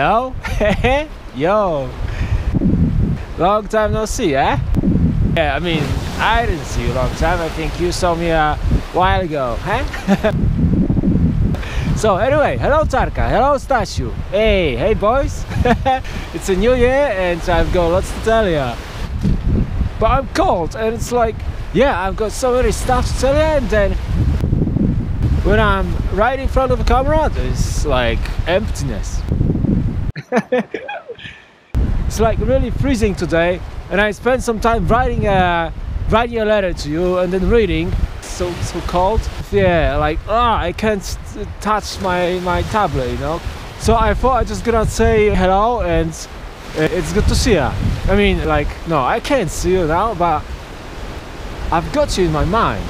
Hello? Yo! Long time no see, eh? Yeah, I mean, I didn't see you a long time. I think you saw me a while ago, huh? so anyway, hello Tarka, hello Stasiu. Hey, hey boys. it's a new year and I've got lots to tell you. But I'm cold and it's like, yeah, I've got so many stuff to tell you and then when I'm right in front of a camera, there's like emptiness. it's like really freezing today and I spent some time writing a writing a letter to you and then reading. So so cold yeah like ah I can't touch my my tablet you know? So I thought I just gonna say hello and uh, it's good to see you I mean like no I can't see you now but I've got you in my mind.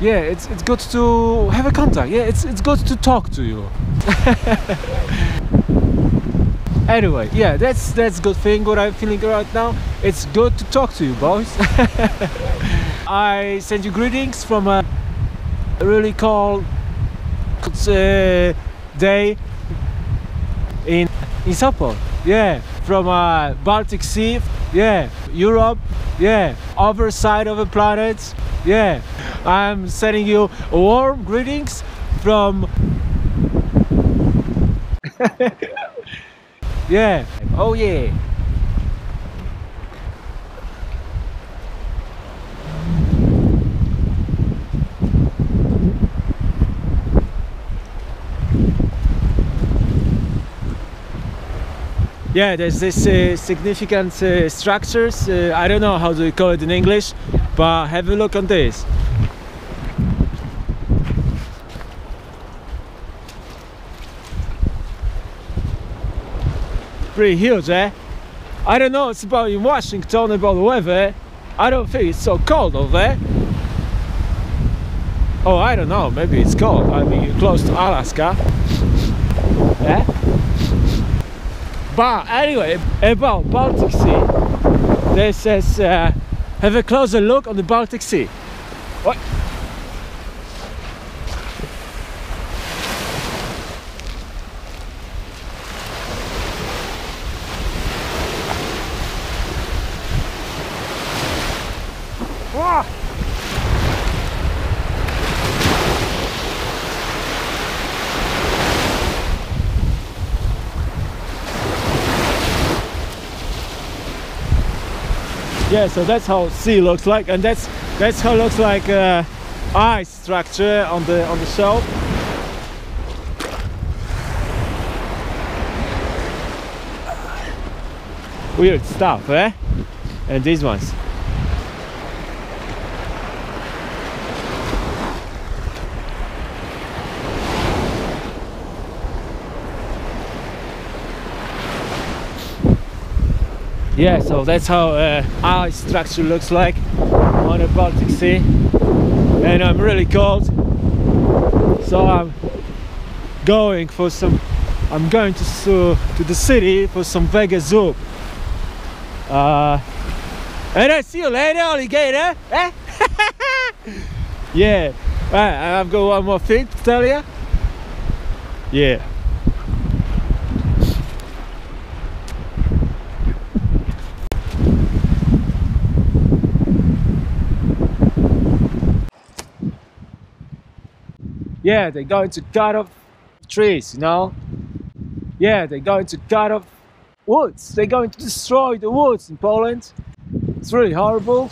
Yeah it's it's good to have a contact. Yeah it's it's good to talk to you anyway yeah that's that's good thing what i'm feeling right now. It's good to talk to you boys. I send you greetings from a really cold uh, day in in Sopot yeah from uh, baltic sea. Yeah europe. Yeah other side of the planet. Yeah i'm sending you warm greetings from yeah. Oh yeah. Yeah, there's this uh, significant uh, structures. Uh, I don't know how to call it in English, but have a look on this. Pretty huge, eh? I don't know it's about in Washington about the weather. I don't think it's so cold over there. Oh, I don't know. Maybe it's cold. I mean, close to Alaska. Yeah. But anyway, about Baltic Sea. This says, uh, have a closer look on the Baltic Sea. What? Yeah so that's how sea looks like and that's that's how looks like uh, ice structure on the on the shelf weird stuff eh? And these ones yeah so that's how uh, our structure looks like on the Baltic Sea. And I'm really cold. So I'm going for some I'm going to uh, to the city for some Vega soup uh, and I see you later alligator eh? yeah. Right, I've got one more thing to tell you. Yeah yeah they're going to cut off trees you know? Yeah they're going to cut off woods. They're going to destroy the woods in Poland. It's really horrible.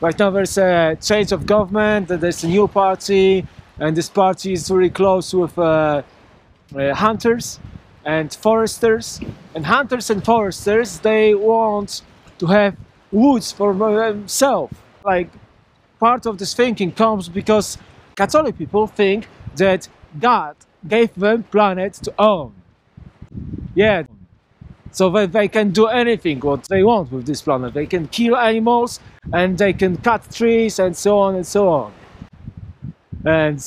Right now there's a change of government there's a new party and this party is really close with uh, uh, hunters and foresters. And hunters and foresters they want to have woods for themselves. Like part of this thinking comes because Catholic people think that God gave them planet to own. Yeah, so that they can do anything what they want with this planet. They can kill animals and they can cut trees and so on and so on. And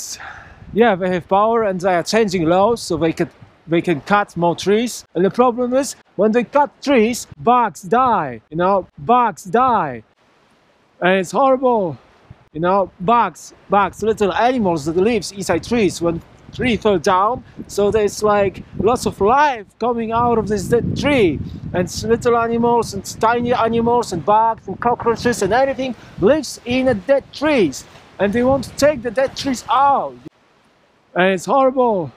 yeah, they have power and they are changing laws so they can they can cut more trees. And the problem is when they cut trees, bugs die. You know, bugs die. And it's horrible you know bugs bugs little animals that lives inside trees when tree fell down. So there's like lots of life coming out of this dead tree. And little animals and tiny animals and bugs and cockroaches and everything lives in a dead trees. And they want to take the dead trees out. And it's horrible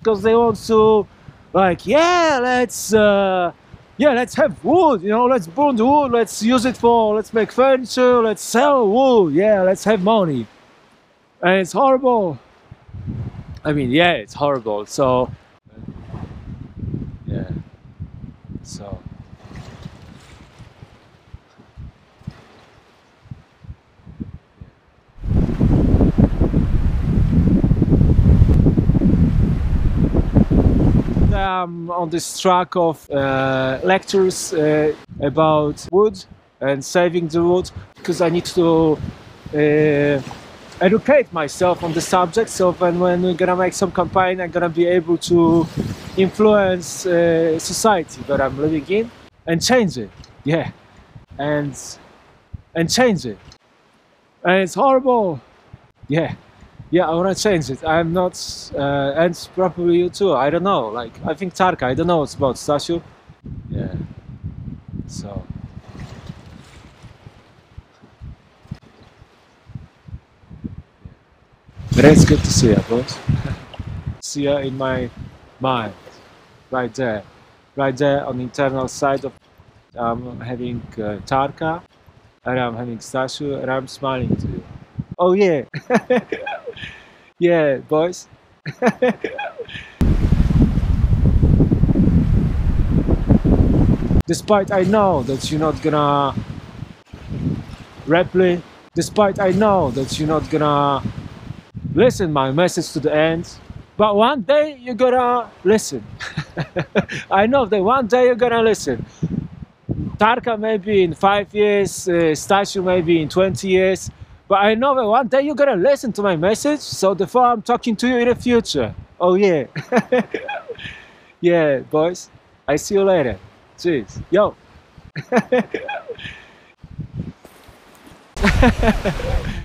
because they want to like yeah let's uh, yeah let's have wood you know let's burn the wood let's use it for let's make furniture let's sell wood yeah let's have money and it's horrible I mean, yeah, it's horrible. So, yeah. So. I'm on this track of uh, lectures uh, about wood and saving the wood because I need to uh, educate myself on the subject. So when, when we're gonna make some campaign i'm gonna be able to influence uh, society that i'm living in and change it. Yeah. And and change it. And it's horrible. Yeah yeah i want to change it. I'm not uh, and probably you too. I don't know. Like i think tarka i don't know what's about Stasiu yeah. So. It's good to see you, boss. see you in my mind, right there, right there on the internal side of. I'm having uh, Tarka, and I'm having Stasiu, and I'm smiling to you. Oh yeah, yeah, boys. Despite I know that you're not gonna reply, despite I know that you're not gonna listen my message to the end but one day you're gonna listen. I know that one day you're gonna listen. Tarka maybe in five years uh, Stasiu maybe in 20 years but i know that one day you're gonna listen to my message so therefore i'm talking to you in the future. Oh yeah. Yeah boys. I see you later. Cheers. Yo